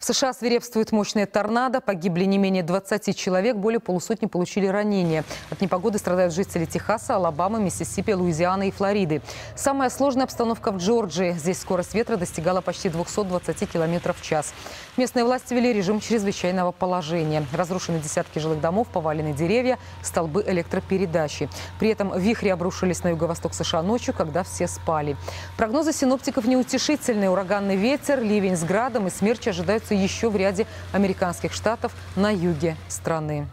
В США свирепствует мощная торнадо. Погибли не менее 20 человек, более полусотни получили ранения. От непогоды страдают жители Техаса, Алабамы, Миссисипи, Луизианы и Флориды. Самая сложная обстановка в Джорджии. Здесь скорость ветра достигала почти 220 км в час. Местные власти ввели режим чрезвычайного положения. Разрушены десятки жилых домов, повалены деревья, столбы электропередачи. При этом вихри обрушились на юго-восток США ночью, когда все спали. Прогнозы синоптиков неутешительные. Ураганный ветер, ливень с градом и смерч ожидаются еще в ряде американских штатов на юге страны.